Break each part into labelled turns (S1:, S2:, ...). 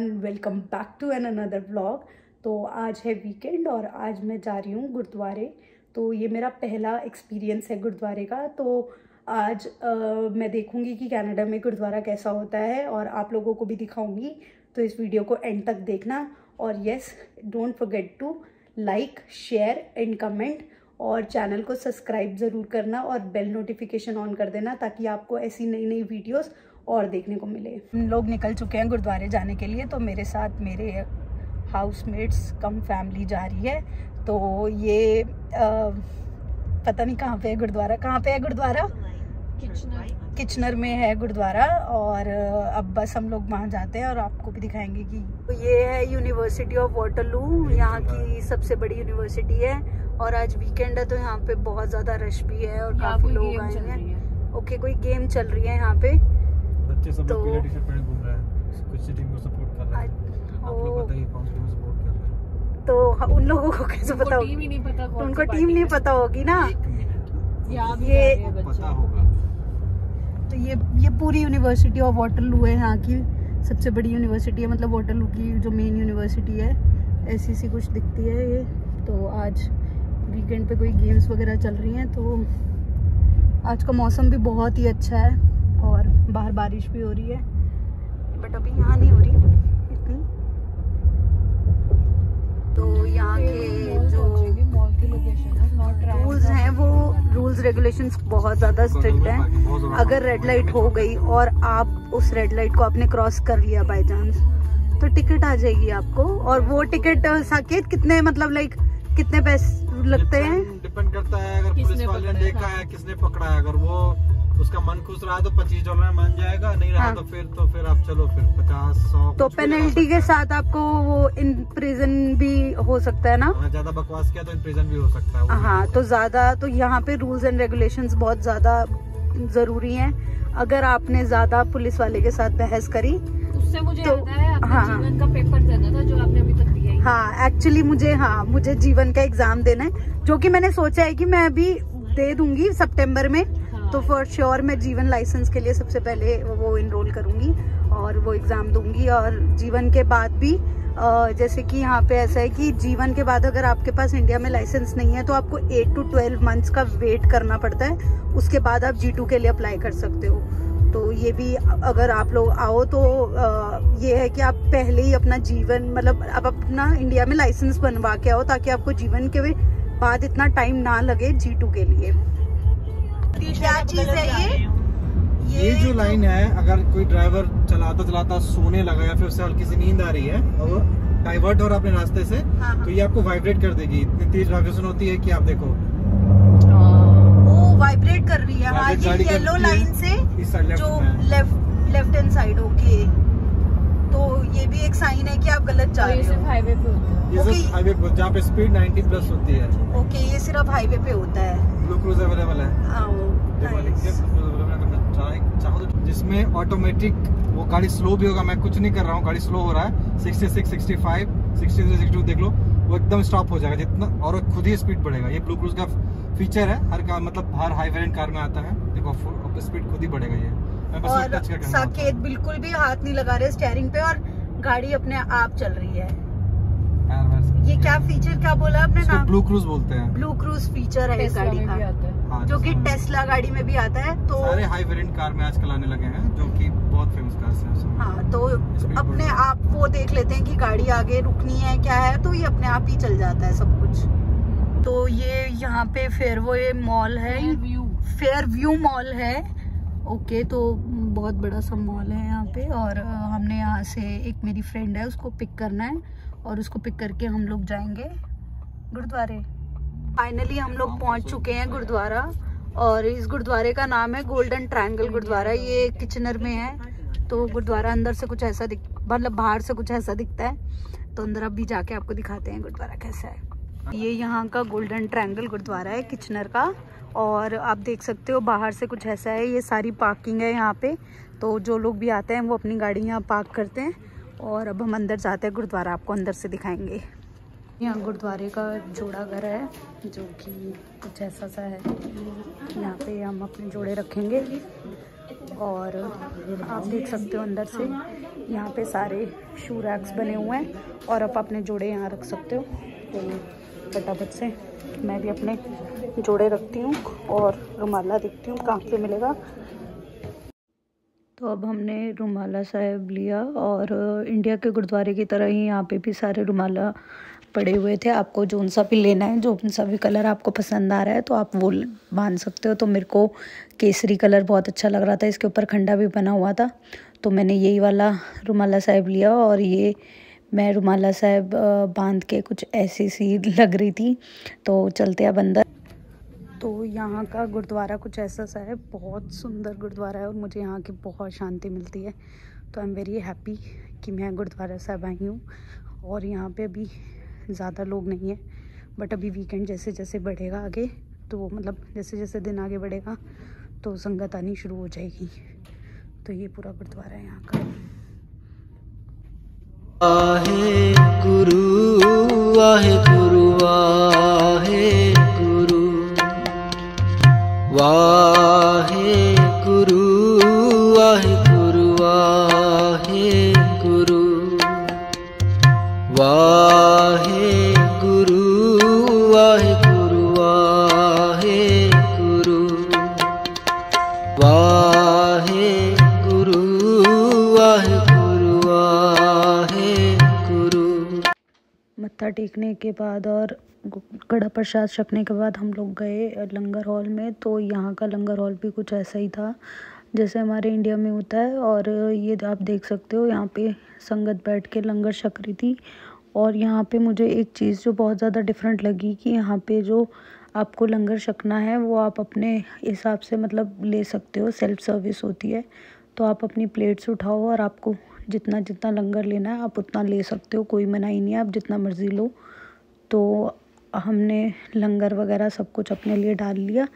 S1: Everyone welcome back to an another vlog तो आज है वीकेंड और आज मैं जा रही हूँ गुरुद्वारे। तो ये मेरा पहला एक्सपीरियंस है गुरुद्वारे का। तो आज आ, मैं देखूँगी कि कनाडा में गुरुद्वारा कैसा होता है और आप लोगों को भी दिखाऊँगी। तो इस वीडियो को एंड तक देखना। और yes don't forget to like share and comment और चैनल को सब्सक्राइब ज़रूर करना और बेल नोटिफिकेशन ऑन कर देना ताकि आपको ऐसी नई नई वीडियोस और देखने को मिले। लोग निकल चुके हैं गुरुद्वारे जाने के लिए तो मेरे साथ मेरे हाउसमेट्स कम फैमिली जा रही है। तो ये आ, पता नहीं कहाँ पे है गुरुद्वारा। कहाँ पे है गुरुद्वारा? किचनर। में है गुरुद्वारा और अब बस हम लोग वहाँ जाते हैं और आपको भी दिखाएँगे कि तो ये है यूनिवर्सिटी ऑफ़ वाटरलू यहाँ की सबसे बड़ी यूनिवर्सिटी है और आज वीकेंड है तो यहाँ पे बहुत ज़्यादा रश भी है और काफ़ी लोग आए हैं। ओके कोई गेम चल रही है यहाँ पे।
S2: बच्चे सब
S1: तो-
S2: लोग पीला टी-शर्ट पहने घूम रहे हैं। कुछ टीम को सपोर्ट कर रहे हैं। आप लोग बताइए कौन सी टीम सपोर्ट कर रहे हैं?
S1: तो उन लोगों को कैसे पता
S3: टीम ही नहीं पता
S1: तो उनको टीम नहीं पता होगी ना? ये-
S2: पता होगा।
S1: तो ये ये पूरी यूनिवर्सिटी ऑफ़ वाटरलू है यहाँ की। सबसे बड़ी यूनिवर्सिटी है मतलब वाटरलू की जो मेन यूनिवर्सिटी है। ऐसी सी कुछ दिखती है ये। तो आज वीकेंड पे कोई गेम्स वगैरह चल रही हैं तो आज का मौसम भी बहुत ही अच्छा है। और बाहर बारिश भी हो रही है। बट अभी यहाँ नहीं हो रही। इतनी। तो यहाँ के जो
S3: मॉल की लोकेशन है नॉट
S1: रूल्स हैं। वो रूल्स रेगुलेशंस बहुत ज़्यादा स्ट्रिक्ट हैं। अगर रेड लाइट हो गई और आप उस रेड लाइट को आपने क्रॉस कर लिया बाय चांस तो टिकट आ जाएगी आपको। और वो टिकट साकेत कितने मतलब लाइक कितने पैसे लगते हैं?
S2: डिपेंड डिपेंड करता है अगर पुलिस वाले ने देखा
S3: हाँ।
S2: है। किसने पकड़ा है। अगर वो उसका मन खुश रहा तो पच्चीस डॉलर में मान जाएगा नहीं रहा
S1: हाँ।
S2: तो फिर तो फिर आप चलो फिर पचास सौ
S1: तो पेनल्टी के साथ आपको वो इन प्रिजन भी हो सकता है ना
S2: ज़्यादा बकवास किया तो इन प्रिजन भी हो सकता है
S1: हाँ तो ज़्यादा तो यहाँ पे रूल्स एंड रेगुलेशन बहुत ज़्यादा ज़रूरी है अगर आपने ज़्यादा पुलिस वाले के साथ बहस करी
S3: उससे मुझे
S1: तो-
S3: है
S1: हाँ।
S3: जीवन का पेपर देना था जो आपने अभी तक दिया हाँ
S1: एक्चुअली मुझे हाँ मुझे जीवन का एग्ज़ाम देना है जो कि मैंने सोचा है कि मैं अभी दे दूँगी सितंबर में
S3: हाँ।
S1: तो फॉर श्योर मैं जीवन लाइसेंस के लिए सबसे पहले वो इनरोल करूँगी और वो एग्ज़ाम दूँगी और जीवन के बाद भी जैसे कि यहाँ पे ऐसा है कि जीवन के बाद अगर आपके पास इंडिया में लाइसेंस नहीं है तो आपको एट टू ट्वेल्व मंथ्स का वेट करना पड़ता है। उसके बाद आप जी टू के लिए अप्लाई कर सकते हो। तो ये भी अगर आप लोग आओ तो ये है कि आप पहले ही अपना जीवन मतलब आप अपना इंडिया में लाइसेंस बनवा के आओ ताकि आपको जीवन के बाद इतना टाइम ना लगे जी टू के लिए। क्या चीज़ है ये?
S2: ये जो लाइन है अगर कोई ड्राइवर चलाता चलाता सोने लगा या फिर उसे हल्की सी नींद आ रही है और डाइवर्ट हो रहा अपने रास्ते से
S1: हाँ, हाँ।
S2: तो ये आपको वाइब्रेट कर देगी। इतनी तेज वाइब्रेशन होती है कि आप देखो।
S1: वो वाइब्रेट कर रही है हाँ ये येलो लाइन से
S2: इस साइड लेफ़्ट
S1: जो left left hand side okay तो ये भी एक साइन है कि आप गलत जा
S3: ये
S1: रहे
S3: सिर्फ़
S1: हो
S3: हाईवे पे होता है।
S2: ये
S1: Okay.
S2: सब हाईवे पर जहाँ पे स्पीड 90 प्लस होती है।
S1: ओके ये सिर्फ़ हाईवे पे होता है।
S2: ब्लू क्रूज अवेलेबल है. के है, तो तो जिसमें ऑटोमेटिक वो गाड़ी स्लो भी होगा मैं कुछ नहीं कर रहा हूँ गाड़ी स्लो हो रहा है। 66 65 63 62 देख लो वो एकदम स्टॉप हो जाएगा जितना और खुद ही स्पीड बढ़ेगा। ये ब्लू क्रूज का फीचर है हर कार मतलब हर हाई वेरिएंट कार में आता है। देखो स्पीड खुद ही बढ़ेगा ये।
S1: और साकेत बिल्कुल भी हाथ नहीं लगा रहे स्टेयरिंग पे और गाड़ी अपने आप चल रही है। ये क्या फीचर क्या बोला आपने नाम?
S2: ब्लू क्रूज बोलते हैं।
S1: ब्लू क्रूज फीचर है इस गाड़ी
S3: में
S1: का।
S3: हाँ,
S1: जो कि टेस्ला गाड़ी में भी आता है तो
S2: सारे हाई वेरिएंट कार में आजकल आने लगे हैं जो कि बहुत फ़ेमस कार्स हैं
S1: हाँ तो अपने आप वो देख लेते हैं कि गाड़ी आगे रुकनी है क्या है तो ये अपने आप ही चल जाता है सब कुछ। तो ये यहाँ पे फेयर वो ये मॉल है। फेयर व्यू मॉल है। ओके तो बहुत बड़ा सा मॉल है यहाँ पे और हमने यहाँ से एक मेरी फ्रेंड है, उसको पिक करना है और उसको पिक करके हम लोग जाएँगे गुरुद्वारे। फाइनली हम लोग पहुँच चुके हैं गुरुद्वारा और इस गुरुद्वारे का नाम है गोल्डन ट्रायंगल गुरुद्वारा। ये किचनर में है तो गुरुद्वारा अंदर से कुछ ऐसा दिख मतलब बाहर से कुछ ऐसा दिखता है तो अंदर अभी जाके आपको दिखाते हैं गुरुद्वारा कैसा है। ये यहाँ का गोल्डन ट्रायंगल गुरुद्वारा है किचनर का। और आप देख सकते हो, बाहर से कुछ ऐसा है, ये सारी पार्किंग है यहाँ पे। तो जो लोग भी आते हैं, वो अपनी गाड़ी यहाँ पार्क करते हैं। और अब हम अंदर जाते हैं, गुरुद्वारा आपको अंदर से दिखाएँगे। यहाँ गुरुद्वारे का जोड़ा घर है, जो कि कुछ ऐसा सा है। यहाँ पे हम अपने जोड़े रखेंगे। और आप देख सकते हो अंदर से, यहाँ पे सारे शू रैक्स बने हुए हैं। और आप अपने जोड़े यहाँ रख सकते हो। तो फटाफट से मैं भी अपने जोड़े रखती हूँ और रुमाला देखती हूँ कहाँ पे मिलेगा। तो अब हमने रुमाला साहब लिया और इंडिया के गुरुद्वारे की तरह ही यहाँ पे भी सारे रुमाला पड़े हुए थे। आपको जो सा भी लेना है, जो सा भी कलर आपको पसंद आ रहा है तो आप वो बाँध सकते हो। तो मेरे को केसरी कलर बहुत अच्छा लग रहा था, इसके ऊपर खंडा भी बना हुआ था। तो मैंने यही वाला रुमाला साहब लिया और ये मैं रुमाला साहब बाँध के कुछ ऐसी सी लग रही थी तो चलते अब अंदर। तो यहाँ का गुरुद्वारा कुछ ऐसा सा है, बहुत सुंदर गुरुद्वारा है और मुझे यहाँ की बहुत शांति मिलती है। तो आई एम वेरी हैप्पी कि मैं गुरुद्वारा साहब आई हूँ और यहाँ पे अभी ज़्यादा लोग नहीं हैं बट अभी वीकेंड जैसे जैसे बढ़ेगा आगे तो मतलब जैसे जैसे दिन आगे बढ़ेगा तो संगत आनी शुरू हो जाएगी। तो ये पूरा गुरुद्वारा है यहाँ का। ਆਹੇ ਗੁਰੂ ਆਹੇ ਗੁਰੂ ਆਹੇ ਗੁਰੂ। ਵਾਹ मत्था के बाद और कड़ा प्रसाद छकने के बाद हम लोग गए लंगर हॉल में। तो यहाँ का लंगर हॉल भी कुछ ऐसा ही था, जैसे हमारे इंडिया में होता है। और ये आप देख सकते हो, यहाँ पे संगत बैठ के लंगर छक रही थी। और यहाँ पे मुझे एक चीज़ जो बहुत ज़्यादा डिफरेंट लगी कि यहाँ पे जो आपको लंगर छकना है, वो आप अपने हिसाब से मतलब ले सकते हो सेल्फ सर्विस होती है। तो आप अपनी प्लेट्स उठाओ और आपको जितना जितना लंगर लेना है, आप उतना ले सकते हो, कोई मनाही नहीं है, आप जितना मर्ज़ी लो। तो हमने लंगर वगैरह सब कुछ अपने लिए डाल लिया,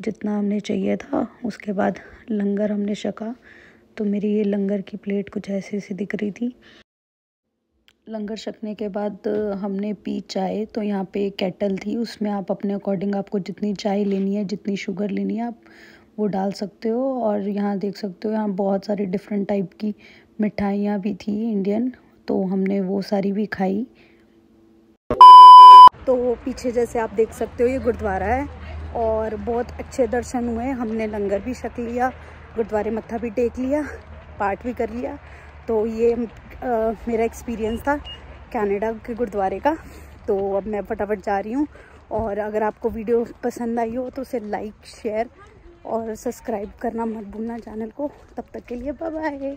S1: जितना हमने चाहिए था। उसके बाद लंगर हमने छका तो मेरी ये लंगर की प्लेट कुछ ऐसी ऐसी दिख रही थी। लंगर छकने के बाद हमने पी चाय तो यहाँ पे केटल थी, उसमें आप अपने अकॉर्डिंग आपको जितनी चाय लेनी है, जितनी शुगर लेनी है, आप वो डाल सकते हो। और यहाँ देख सकते हो, यहाँ बहुत सारी डिफरेंट टाइप की मिठाइयाँ भी थी इंडियन तो हमने वो सारी भी खाई। तो पीछे जैसे आप देख सकते हो ये गुरुद्वारा है और बहुत अच्छे दर्शन हुए हमने लंगर भी छक लिया गुरुद्वारे मत्था भी टेक लिया पाठ भी कर लिया। तो ये आ, मेरा एक्सपीरियंस था कनाडा के गुरुद्वारे का। तो अब मैं फटाफट जा रही हूँ और अगर आपको वीडियो पसंद आई हो तो उसे लाइक शेयर और सब्सक्राइब करना मत भूलना चैनल को। तब तक के लिए बाय बाय